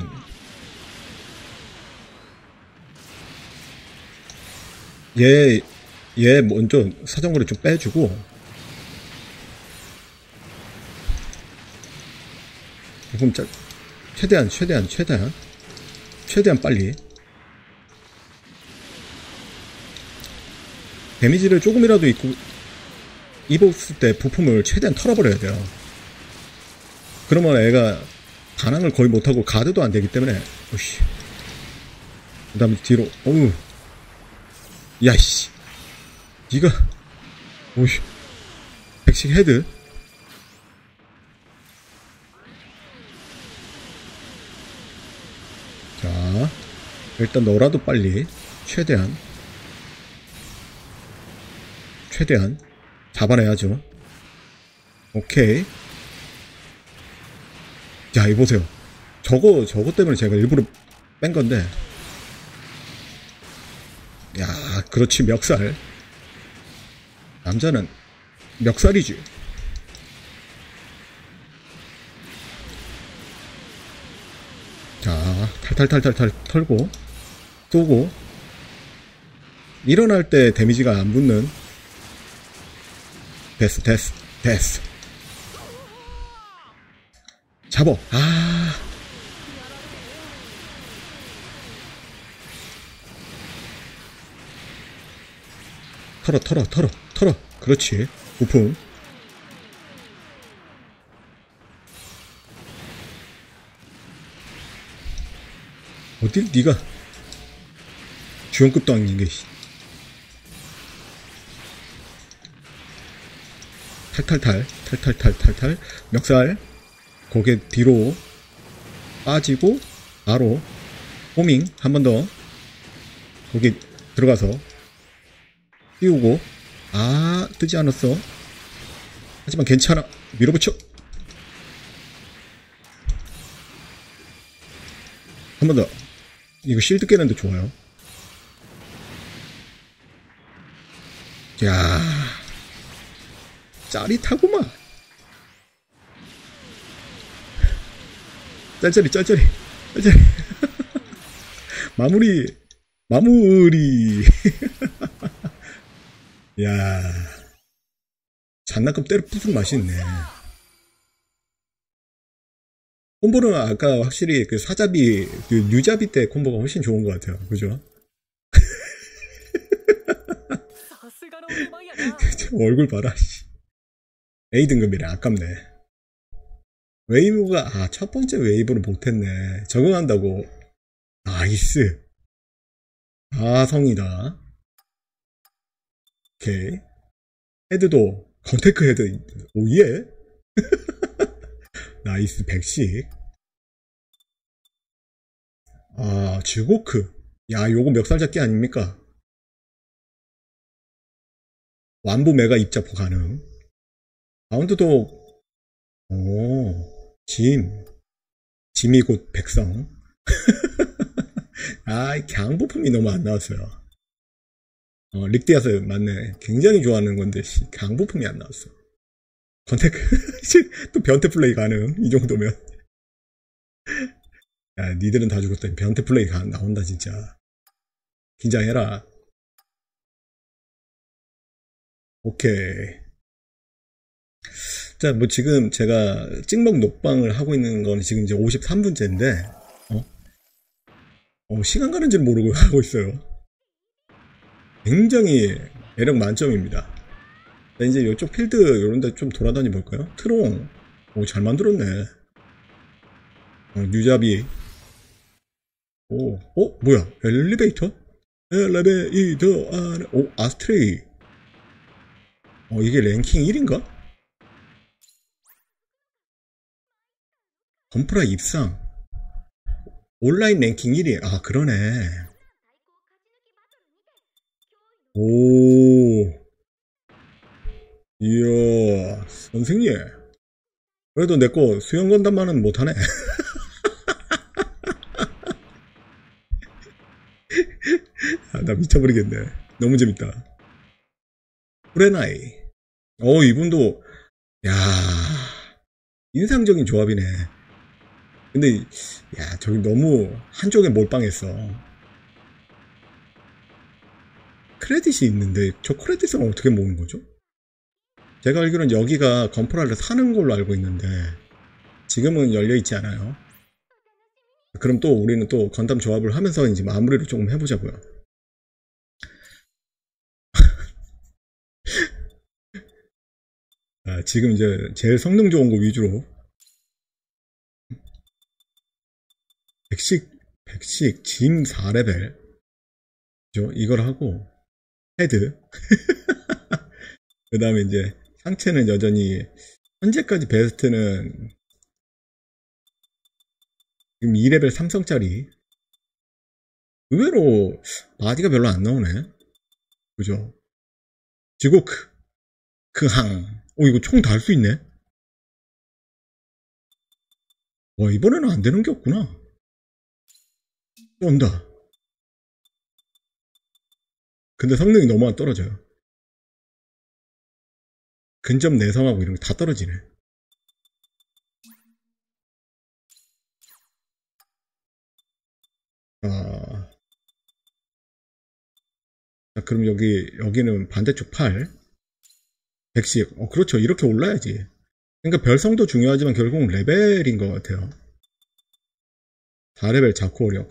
A: 얘, 얘 먼저 사정거리 좀 빼주고 조금 짜, 최대한 최대한 최대한 최대한 빨리 데미지를 조금이라도 입고 입었을 때 부품을 최대한 털어버려야 돼요. 그러면 애가 반항을 거의 못하고 가드도 안 되기 때문에 오씨. 그 다음에 뒤로 어우. 야씨. 니가 오이 백식 헤드. 자 일단 너라도 빨리 최대한 최대한 잡아내야죠. 오케이. 자 이거 보세요. 저거 저거 때문에 제가 일부러 뺀 건데. 야 그렇지 멱살. 남자는 멱살이지. 자 탈탈탈탈탈 털고 쏘고. 일어날 때 데미지가 안 붙는 됐어 됐어 됐어. 잡어. 아. 털어 털어 털어 털어. 그렇지. 부품. 어딜 네가 주연급도 아닌 게 탈탈탈 탈탈탈탈탈. 멱살 고개 뒤로 빠지고 바로 호밍 한 번 더. 거기 들어가서 띄우고. 아 뜨지 않았어. 하지만 괜찮아. 밀어붙여. 한 번 더. 이거 실드 깨는데 좋아요. 야 짜릿하구만. 짤짤이, 짤짤이, 짤짤이. 마무리, 마무리. 야 장난감 때려 부순 맛있네. 콤보는 아까 확실히 그 사자비, 그 뉴자비 때 콤보가 훨씬 좋은 것 같아요. 그죠? 얼굴 봐라. A 등급이래. 아깝네. wave가 아 첫 번째 웨이브를 못했네. 적응한다고. nice. 아 성이다. 오케이. 헤드도 건탱크 헤드. 오예? 나이스. 백식. 아 주고크. 야 요거 멱살 잡기 아닙니까? 완부 메가 입자포 가능 바운드도 오, 짐. 짐이 곧 백성. 아, 이 강부품이 너무 안 나왔어요. 어, 릭디아스 맞네. 굉장히 좋아하는 건데, 씨, 강부품이 안 나왔어. 컨택, 또 변태 플레이 가능. 이 정도면. 야, 니들은 다 죽었더니 변태 플레이 가, 나온다, 진짜. 긴장해라. 오케이. 자, 뭐 지금 제가 찍먹 녹방을 하고 있는 건 지금 이제 53분째인데, 어? 어, 시간 가는 줄 모르고 하고 있어요. 굉장히 매력 만점입니다. 자, 이제 이쪽 필드 이런 데 좀 돌아다니 볼까요? 트롱. 오, 잘 만들었네. 어, 뉴자비. 오, 어? 뭐야? 엘리베이터? 엘리베이터 안에, 오, 아스트레이. 어, 이게 랭킹 1인가? 건프라 입상. 온라인 랭킹 1위. 아, 그러네. 오. 이야, 선생님. 그래도 내 거 수영 건담만은 못하네. 아, 나 미쳐버리겠네. 너무 재밌다. 프레나이. 어, 이분도, 야 인상적인 조합이네. 근데, 야, 저기 너무 한쪽에 몰빵했어. 크레딧이 있는데, 저 크레딧은 어떻게 모은 거죠? 제가 알기로는 여기가 건프라를 사는 걸로 알고 있는데, 지금은 열려 있지 않아요. 그럼 또 우리는 또 건담 조합을 하면서 이제 마무리를 조금 해보자고요. 아, 지금 이제 제일 성능 좋은 거 위주로 백식 백식 짐 4레벨. 그죠? 이걸 하고 헤드. 그 다음에 이제 상체는 여전히 현재까지 베스트는 지금 2레벨 삼성짜리. 의외로 바디가 별로 안 나오네. 그죠? 지고크 크항. 오 이거 총달수 있네. 와 이번에는 안 되는 게 없구나 온다 근데 성능이 너무 안 떨어져요 근접 내성하고 이런 게 다 떨어지네 아. 자, 그럼 여기, 여기는 반대쪽 팔. 110. 어, 그렇죠. 이렇게 올라야지. 그러니까 별성도 중요하지만 결국 레벨인 것 같아요. 4레벨 자코 어려워.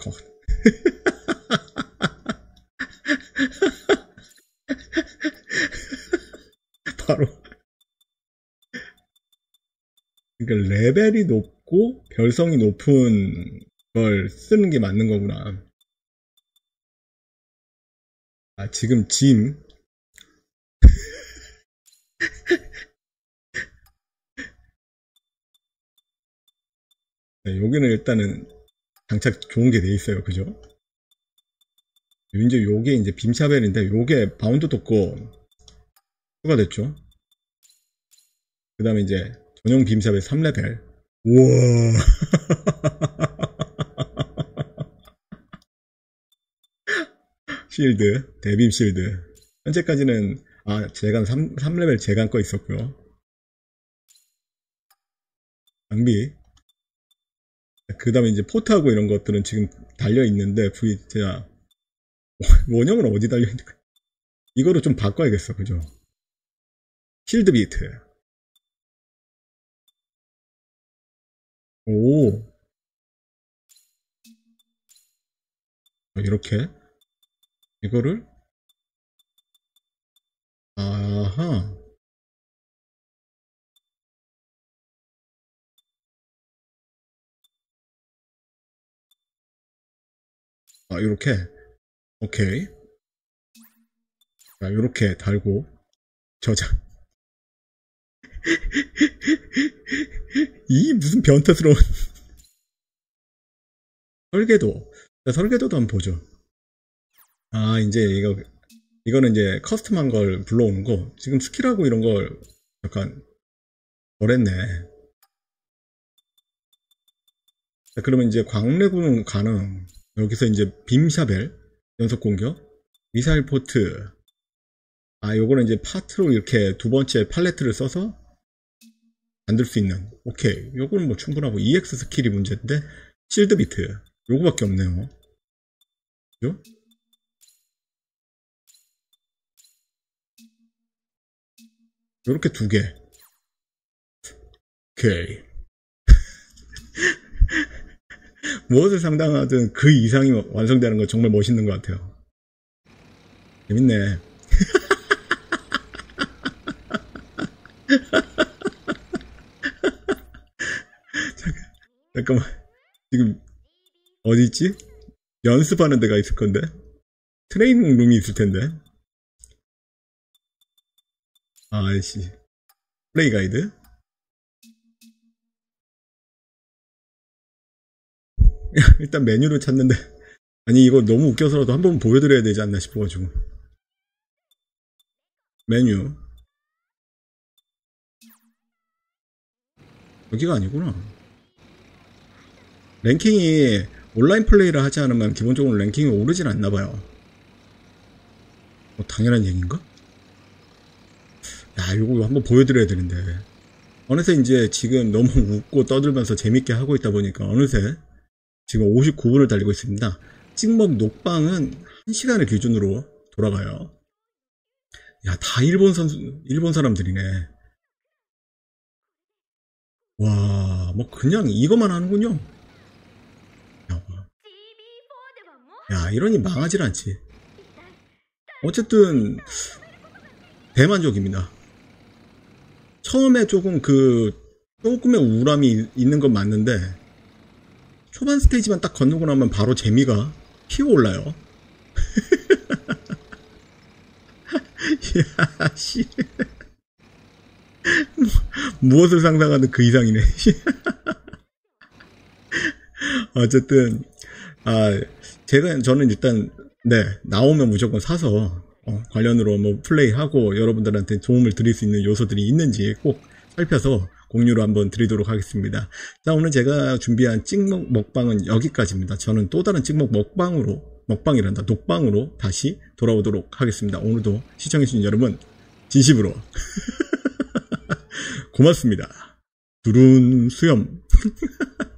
A: 바로. 그러니까 레벨이 높고 별성이 높은 걸 쓰는 게 맞는 거구나. 아, 지금 짐. 네, 여기는 일단은 장착 좋은 게 돼 있어요. 그죠? 이제 요게 이제 빔샤벨인데 요게 바운드 독 거 추가됐죠. 그 다음에 이제 전용 빔샤벨 3레벨. 우와. 실드, 데빔 실드. 현재까지는, 아, 재간 3, 3레벨 재간 거 있었고요. 장비. 그 다음에 이제 포트하고 이런 것들은 지금 달려있는데, V, 제가, 원형은 어디 달려있는 거야? 이거로 좀 바꿔야겠어, 그죠? 실드 비트. 오. 이렇게. 이거를 아하 아 이렇게 오케이 자 이렇게 달고 저장 이 무슨 변태스러운 설계도 자, 설계도도 한번 보죠 아, 이제 이거, 이거는 이제 커스텀한 걸 불러오는 거. 지금 스킬하고 이런 걸 약간 덜했네. 자, 그러면 이제 광래구는 가능. 여기서 이제 빔샤벨, 연속 공격, 미사일 포드. 아, 요거는 이제 파트로 이렇게 두 번째 팔레트를 써서 만들 수 있는. 오케이. 요거는 뭐 충분하고, EX 스킬이 문제인데, shield bit. 요거밖에 없네요. 그죠? 이렇게 두 개. 오케이. 무엇을 상당하든 그 이상이 완성되는 건 정말 멋있는 것 같아요. 재밌네. 잠깐만. 지금, 어디 있지? 연습하는 데가 있을 건데? 트레이닝 룸이 있을 텐데? 아이씨. 플레이 가이드? 일단 메뉴를 찾는데. 아니 이거 너무 웃겨서라도 한 번 보여드려야 되지 않나 싶어가지고. 메뉴. 여기가 아니구나. 랭킹이 온라인 플레이를 하지 않으면 기본적으로 랭킹이 오르진 않나봐요. 뭐 당연한 얘기인가? 야, 이거 한번 보여드려야 되는데. 어느새 이제 지금 너무 웃고 떠들면서 재밌게 하고 있다 보니까 어느새 지금 59분을 달리고 있습니다. 찍먹 녹방은 1시간을 기준으로 돌아가요. 야, 다 일본 선수, 일본 사람들이네. 와, 뭐 그냥 이것만 하는군요. 야, 야 이러니 망하질 않지. 어쨌든 대만족입니다. 처음에 조금 그 조금의 우울함이 있는 건 맞는데 초반 스테이지만 딱 건너고 나면 바로 재미가 피어 올라요. 야, 씨. 무엇을 상상하는 그 이상이네. 어쨌든, 아, 제가, 저는 일단, 네, 나오면 무조건 사서, 어, 관련으로 뭐 플레이하고 여러분들한테 도움을 드릴 수 있는 요소들이 있는지 꼭 살펴서 공유로 한번 드리도록 하겠습니다. 자, 오늘 제가 준비한 찍먹 먹방은 여기까지입니다. 저는 또 다른 찍먹 먹방으로, 먹방이란다, 녹방으로 다시 돌아오도록 하겠습니다. 오늘도 시청해주신 여러분, 진심으로 고맙습니다. 두룬 수염.